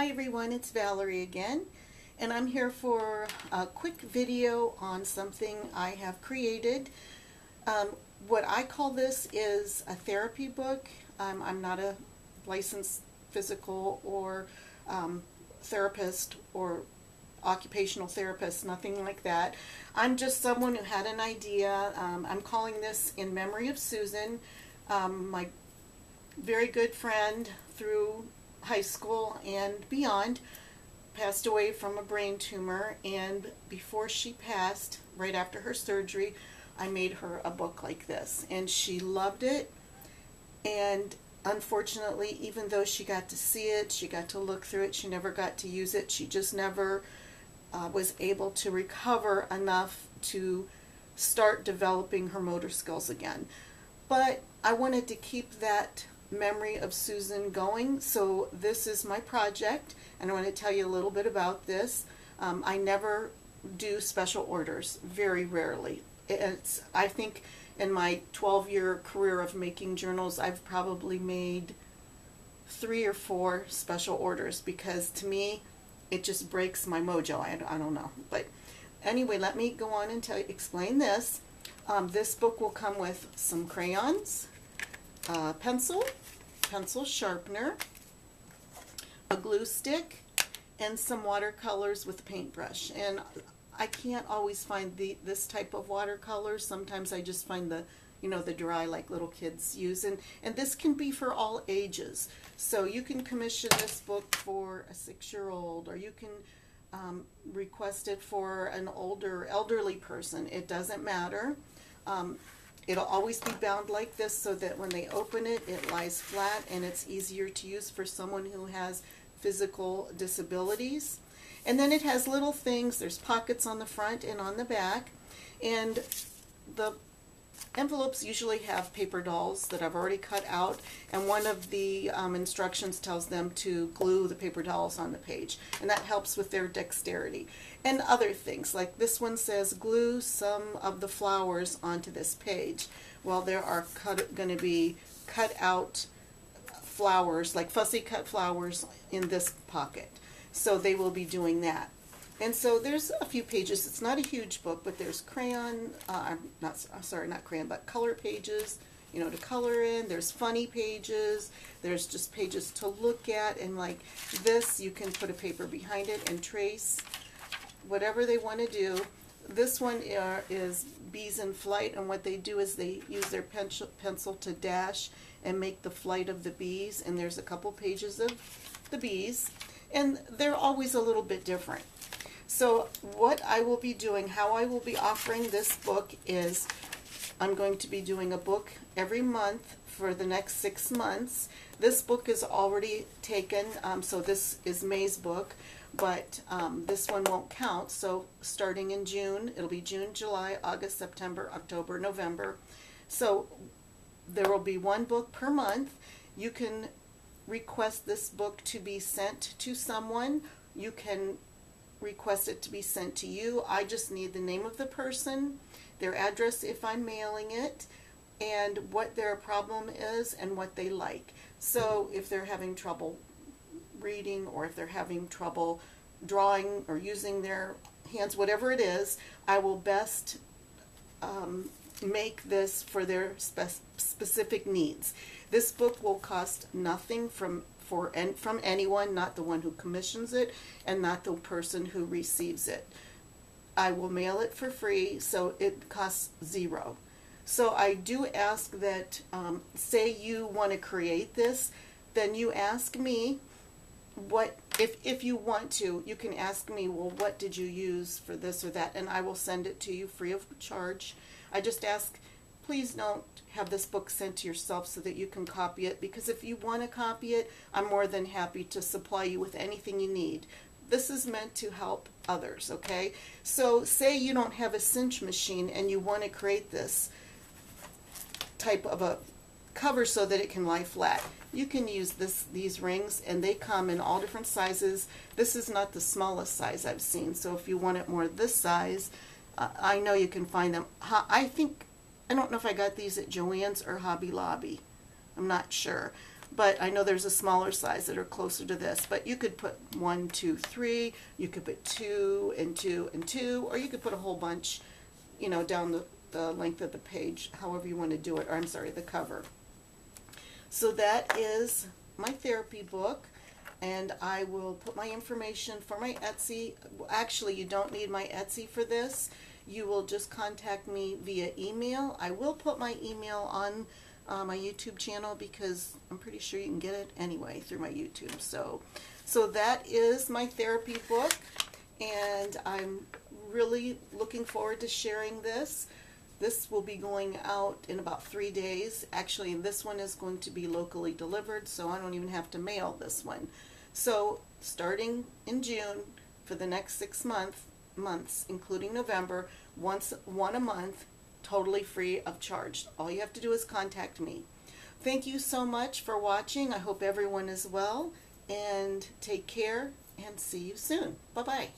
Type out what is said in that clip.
Hi everyone, it's Valeri again, and I'm here for a quick video on something I have created. Um, what I call this is a therapy book. Um, I'm not a licensed physical or um, therapist or occupational therapist, nothing like that. I'm just someone who had an idea. Um, I'm calling this in memory of Susan, um, my very good friend through high school and beyond. Passed away from a brain tumor, and before she passed, right after her surgery, I made her a book like this, and she loved it. And unfortunately, even though she got to see it, she got to look through it, she never got to use it. She just never uh, was able to recover enough to start developing her motor skills again. But I wanted to keep that memory of Susan going, so this is my project, and I want to tell you a little bit about this. Um, I never do special orders, very rarely. It's, I think in my 12 year career of making journals, I've probably made three or four special orders because to me, it just breaks my mojo. I, I don't know. But anyway, let me go on and tell explain this. Um, this book will come with some crayons, a pencil, pencil sharpener, a glue stick, and some watercolors with a paintbrush. And I can't always find the this type of watercolors. Sometimes I just find the you know the dry like little kids use and and this can be for all ages so you can commission this book for a six-year-old or you can um, request it for an older elderly person it doesn't matter um, it'll always be bound like this so that when they open it it lies flat and it's easier to use for someone who has physical disabilities. And then it has little things. There's pockets on the front and on the back. And the envelopes usually have paper dolls that I've already cut out, and one of the um, instructions tells them to glue the paper dolls on the page, and that helps with their dexterity. And other things, like this one says glue some of the flowers onto this page. Well, there are going to be cut out flowers, like fussy cut flowers, in this pocket. So they will be doing that. And so there's a few pages. It's not a huge book, but there's crayon, uh, not sorry, not crayon, but color pages, you know, to color in. There's funny pages. There's just pages to look at. And like this, you can put a paper behind it and trace whatever they want to do. This one uh, is Bees in Flight, and what they do is they use their pencil, pencil to dash and make the flight of the bees. And there's a couple pages of the bees, and they're always a little bit different. So what I will be doing, how I will be offering this book is I'm going to be doing a book every month for the next six months. This book is already taken, um, so this is May's book, but um, this one won't count. So starting in June, it'll be June, July, August, September, October, November. So there will be one book per month. You can request this book to be sent to someone. You can request it to be sent to you. I just need the name of the person, their address if I'm mailing it, and what their problem is and what they like. So if they're having trouble reading or if they're having trouble drawing or using their hands, whatever it is, I will best um, make this for their spe specific needs. This book will cost nothing from for and from anyone, not the one who commissions it and not the person who receives it. I will mail it for free, so it costs zero. So I do ask that, um, say you want to create this, then you ask me what if if you want to, you can ask me, well, what did you use for this or that, and I will send it to you free of charge. I just ask please don't have this book sent to yourself so that you can copy it because if you want to copy it, I'm more than happy to supply you with anything you need. This is meant to help others, okay? So say you don't have a cinch machine and you want to create this type of a cover so that it can lie flat. You can use this these rings and they come in all different sizes. This is not the smallest size I've seen, so if you want it more this size, uh, I know you can find them. I think I don't know if I got these at Joann's or Hobby Lobby. I'm not sure. but I know there's a smaller size that are closer to this. But you could put one, two, three. You could put two and two and two, or you could put a whole bunch, you know, down the, the length of the page, however you want to do it. Or I'm sorry, the cover. So that is my therapy book and I will put my information for my Etsy. Actually, you don't need my Etsy for this. You will just contact me via email. I will put my email on uh, my YouTube channel because I'm pretty sure you can get it anyway through my YouTube. So, so that is my therapy book, and I'm really looking forward to sharing this. This will be going out in about three days. Actually, this one is going to be locally delivered, so I don't even have to mail this one. So, starting in June for the next six month, months, including November, once one a month, totally free of charge. All you have to do is contact me. Thank you so much for watching. I hope everyone is well and take care and see you soon. Bye bye.